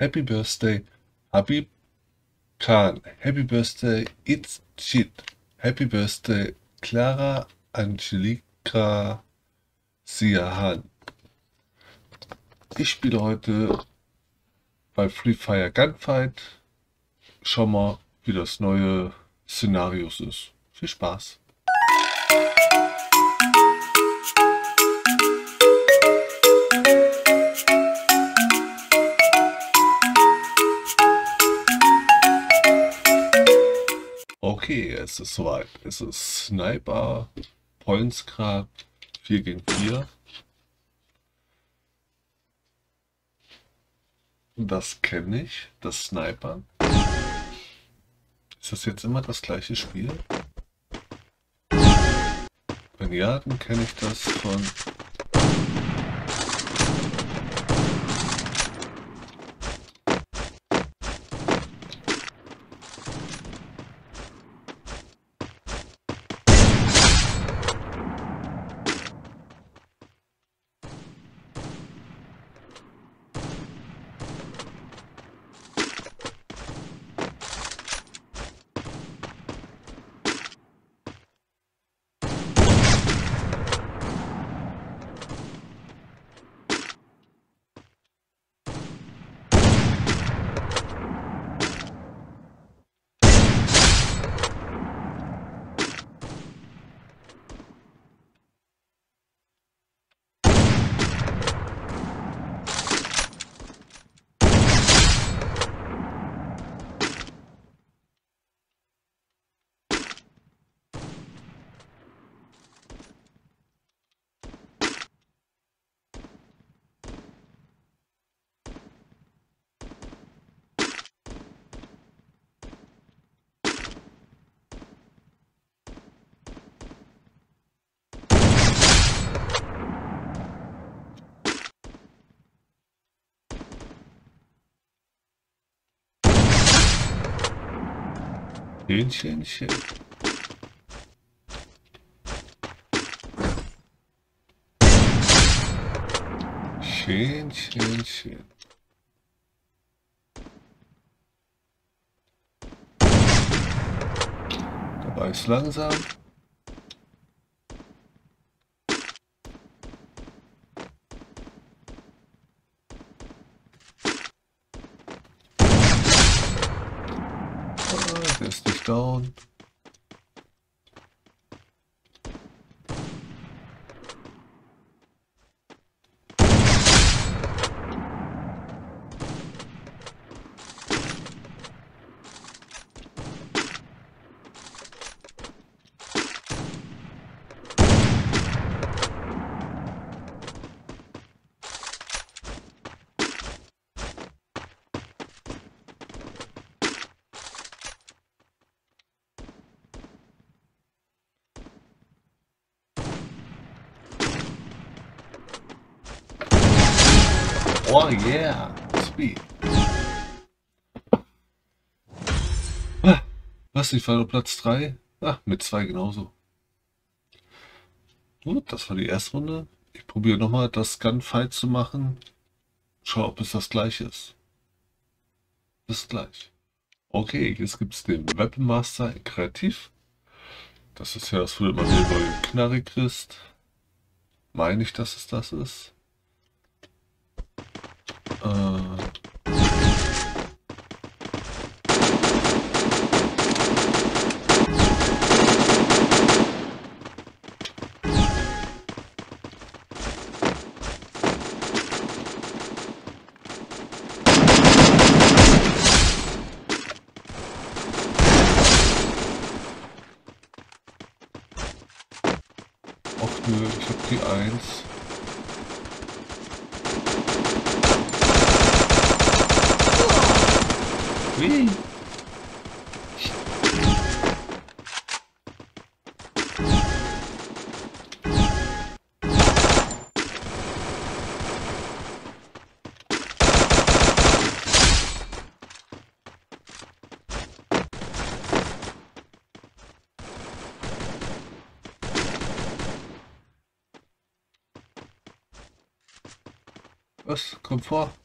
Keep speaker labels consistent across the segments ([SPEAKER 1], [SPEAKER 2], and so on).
[SPEAKER 1] Happy Birthday, Habib Khan. Happy Birthday, It's Chit. Happy Birthday, Clara Angelica Siahan. Ich spiele heute bei Free Fire Gunfight. Schau mal, wie das neue Szenarios ist. Viel Spaß! Okay, es ist soweit. Es ist Sniper, Pointsgrad 4 gegen 4. Das kenne ich, das Sniper. Ist das jetzt immer das gleiche Spiel? Wenn ja, dann kenne ich das von Hähnchenchen. Hähnchenchen. Dabei ist langsam. Down. Oh yeah, Speed. Ah, was, ich war auf Platz 3? Ah, mit 2 genauso. Gut, das war die erste Runde. Ich probiere nochmal das Gunfight zu machen. Schau, ob es das gleiche ist. Bis gleich. Okay, jetzt gibt es den Weapon Master Kreativ. Das ist ja das, wo du immer eine neue Knarre kriegst. Meine ich, dass es das ist. Äh nö, ich hab die 1. Hui. Was? Komm vor.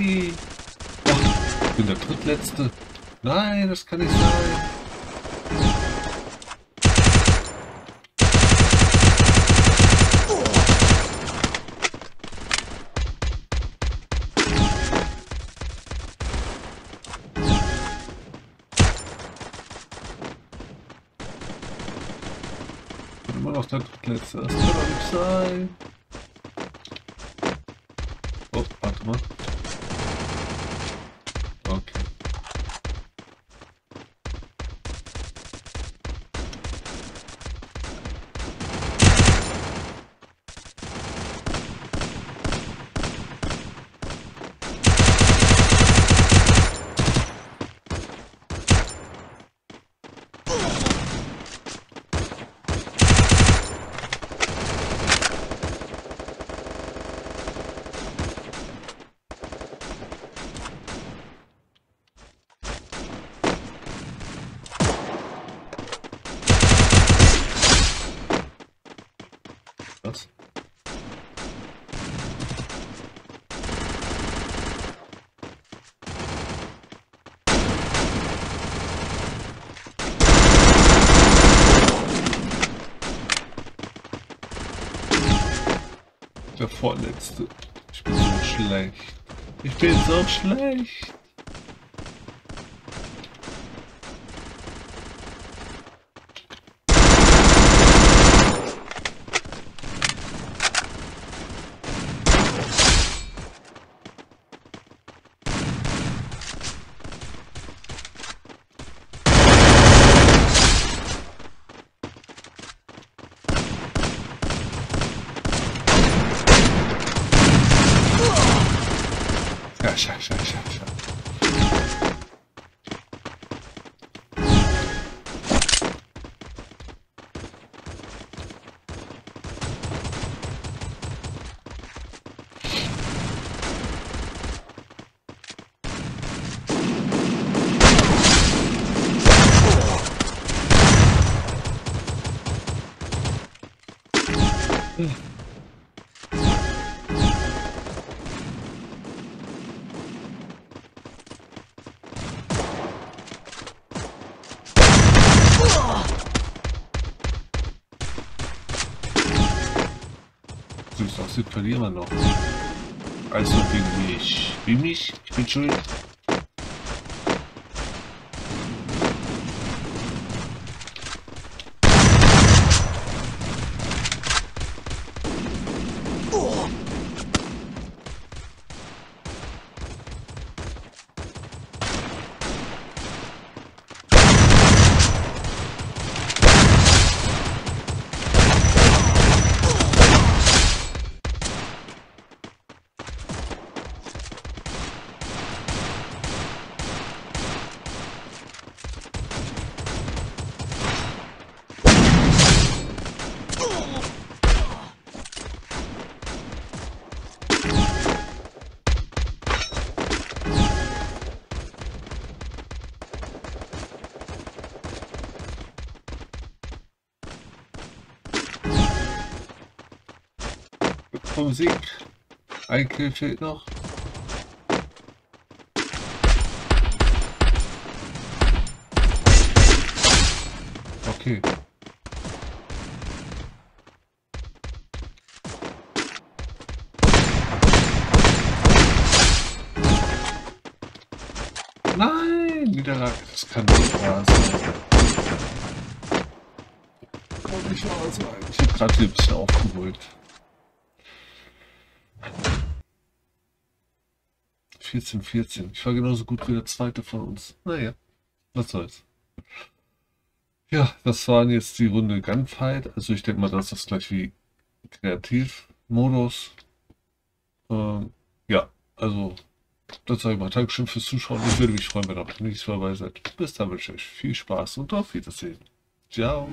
[SPEAKER 1] Ich bin der drittletzte. Nein, das kann nicht sein. Immer noch der drittletzte. Das kann doch nicht sein. Oh, warte mal. Okay. Was? Der Vorletzte. Ich bin so schlecht. Ich bin so schlecht. Ja, schau, schau, schau, schau. Süß aussieht, verlieren wir noch. Also wie mich. Wie mich? Ich bin schuld. Vom Sieg. Ein Kill fehlt noch. Okay. Nein, wieder Das kann nicht wahr sein. Kann nicht wahr sein. Ich habe gerade hier ein bisschen aufgeholt. 14, 14. Ich war genauso gut wie der zweite von uns. Naja, was soll's. Ja, das waren jetzt die Runde Gunfight. Also ich denke mal, das ist gleich wie Kreativmodus. Ähm, ja, also dann sage ich mal Dankeschön fürs Zuschauen. Ich würde mich freuen, wenn ihr auch nächstes Mal dabei seid. Bis dann wünsche ich euch viel Spaß und auf Wiedersehen. Ciao.